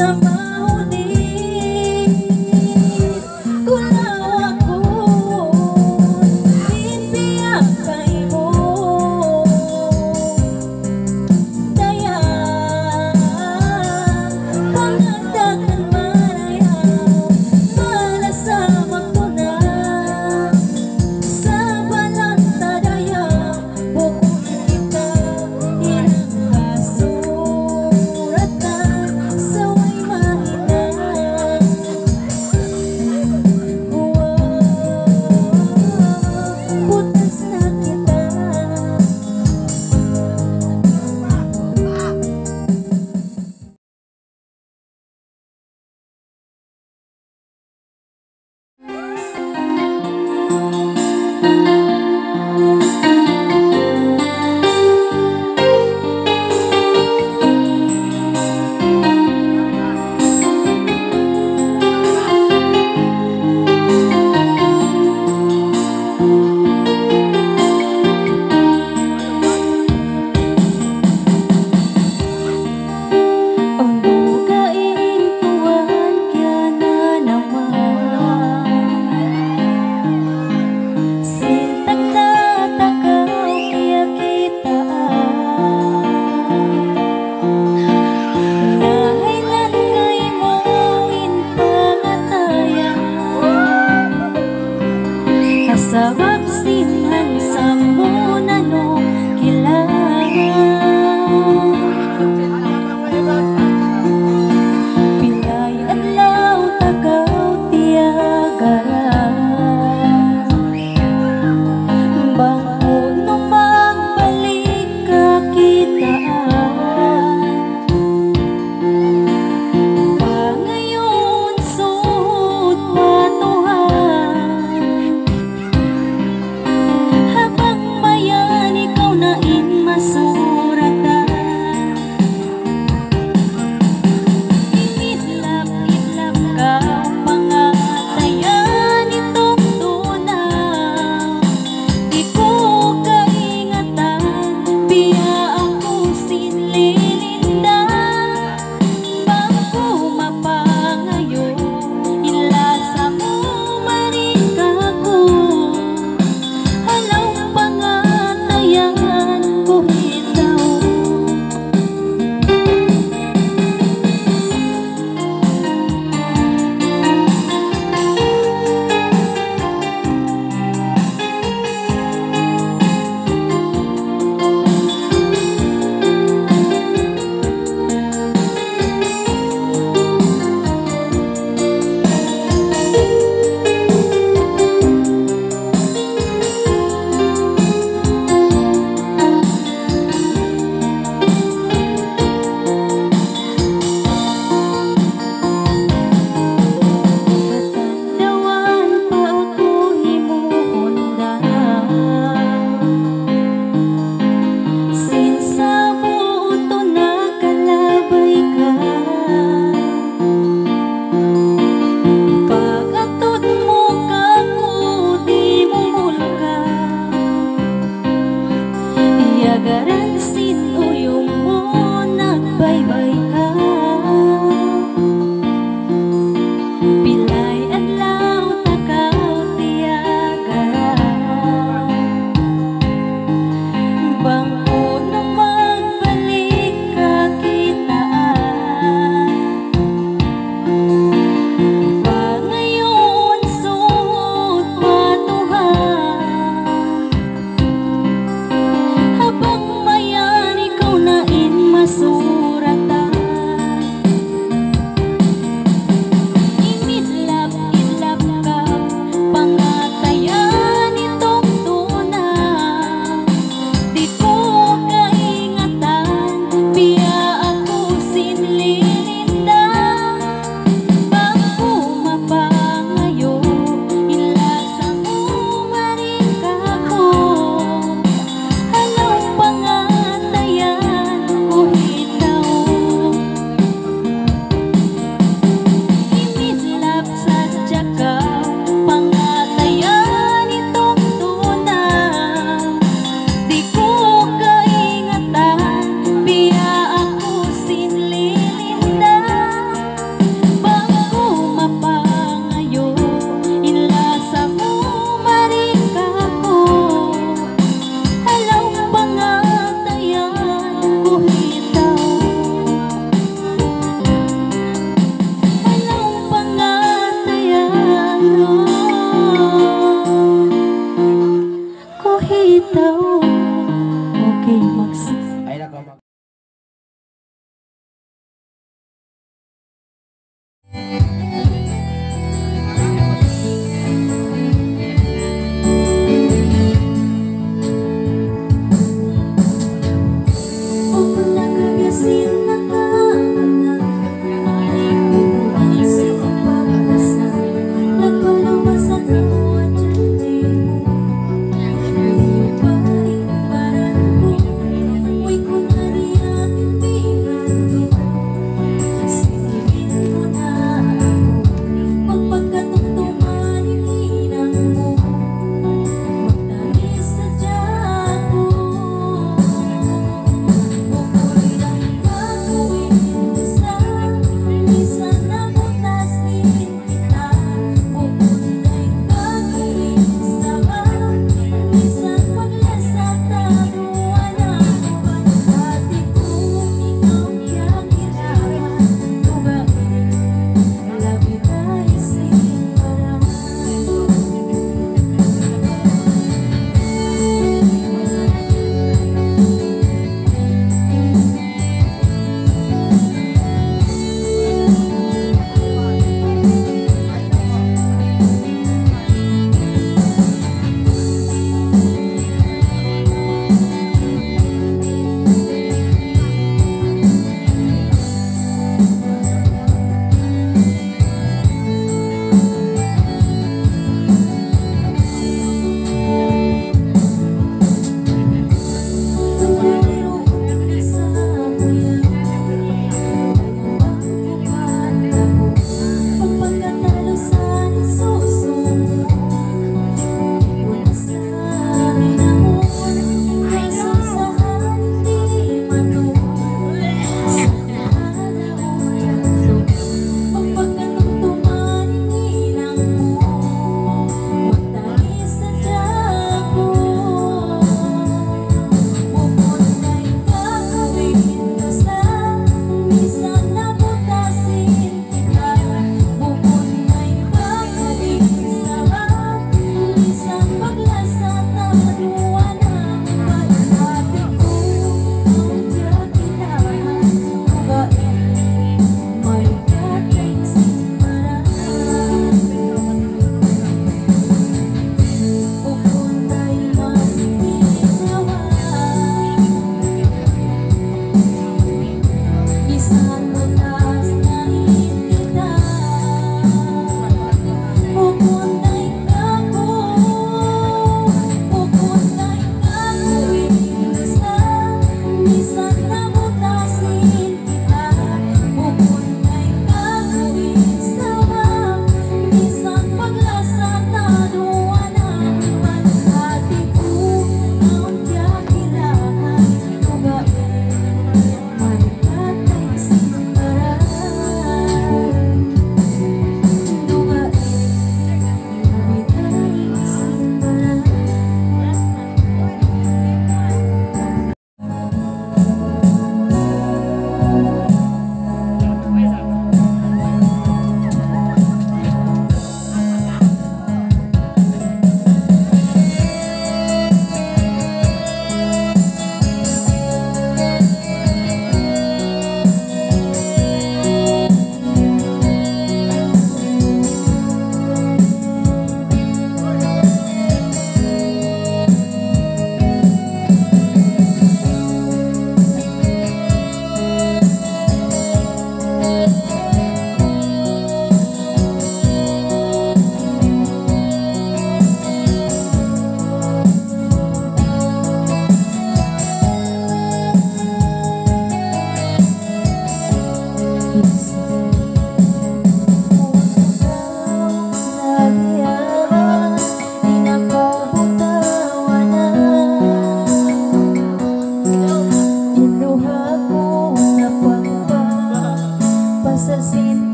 some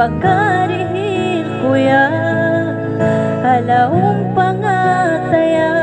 In magpakarihil kuya. Halaong pangatayan